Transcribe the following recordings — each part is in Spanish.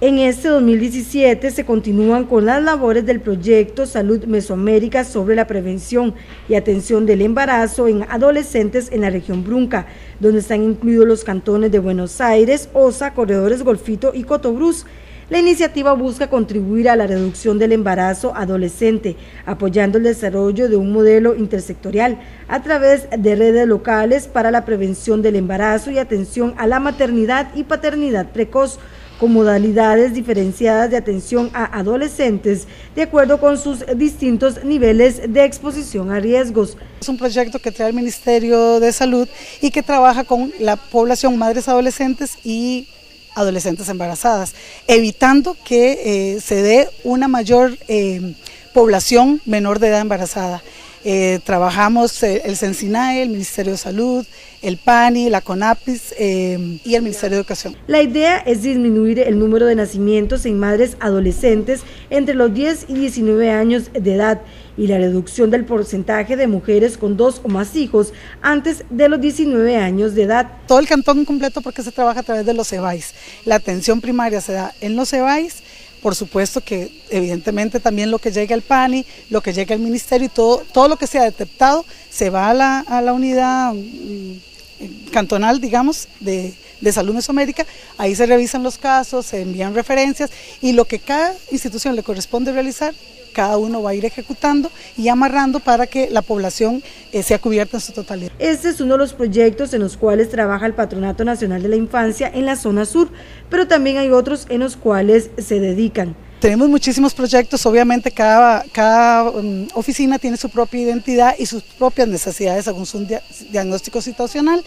En este 2017 se continúan con las labores del proyecto Salud Mesoamérica sobre la prevención y atención del embarazo en adolescentes en la región Brunca, donde están incluidos los cantones de Buenos Aires, Osa, Corredores Golfito y Cotobruz. La iniciativa busca contribuir a la reducción del embarazo adolescente, apoyando el desarrollo de un modelo intersectorial a través de redes locales para la prevención del embarazo y atención a la maternidad y paternidad precoz con modalidades diferenciadas de atención a adolescentes de acuerdo con sus distintos niveles de exposición a riesgos. Es un proyecto que trae el Ministerio de Salud y que trabaja con la población madres adolescentes y adolescentes embarazadas, evitando que eh, se dé una mayor eh, población menor de edad embarazada. Eh, trabajamos eh, el CENSINAE, el Ministerio de Salud, el PANI, la CONAPIS eh, y el Ministerio de Educación. La idea es disminuir el número de nacimientos en madres adolescentes entre los 10 y 19 años de edad y la reducción del porcentaje de mujeres con dos o más hijos antes de los 19 años de edad. Todo el cantón completo porque se trabaja a través de los EBAIS. La atención primaria se da en los EBAIS por supuesto que evidentemente también lo que llegue al PANI, lo que llegue al ministerio y todo, todo lo que sea detectado se va a la, a la unidad mm, cantonal, digamos, de, de salud mesoamérica, ahí se revisan los casos, se envían referencias y lo que cada institución le corresponde realizar cada uno va a ir ejecutando y amarrando para que la población eh, sea cubierta en su totalidad. Este es uno de los proyectos en los cuales trabaja el Patronato Nacional de la Infancia en la zona sur, pero también hay otros en los cuales se dedican tenemos muchísimos proyectos, obviamente cada, cada um, oficina tiene su propia identidad y sus propias necesidades según su diagnóstico situacional.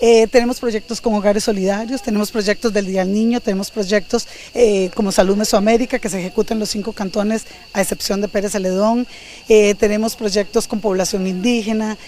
Eh, tenemos proyectos con hogares solidarios, tenemos proyectos del Día del Niño, tenemos proyectos eh, como Salud Mesoamérica que se ejecutan en los cinco cantones a excepción de Pérez Celedón. Eh, tenemos proyectos con población indígena,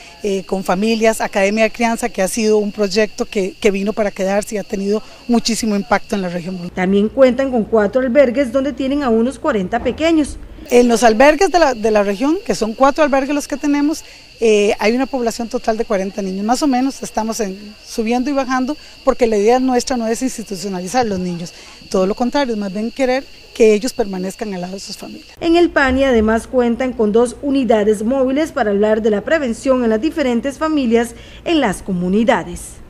con familias, Academia de Crianza que ha sido un proyecto que, que vino para quedarse y ha tenido muchísimo impacto en la región. También cuentan con cuatro albergues donde tienen a unos 40 pequeños. En los albergues de la, de la región, que son cuatro albergues los que tenemos, eh, hay una población total de 40 niños, más o menos estamos en, subiendo y bajando, porque la idea nuestra no es institucionalizar los niños, todo lo contrario, es más bien querer que ellos permanezcan al lado de sus familias. En el PANI además cuentan con dos unidades móviles para hablar de la prevención en las diferentes familias en las comunidades.